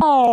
Música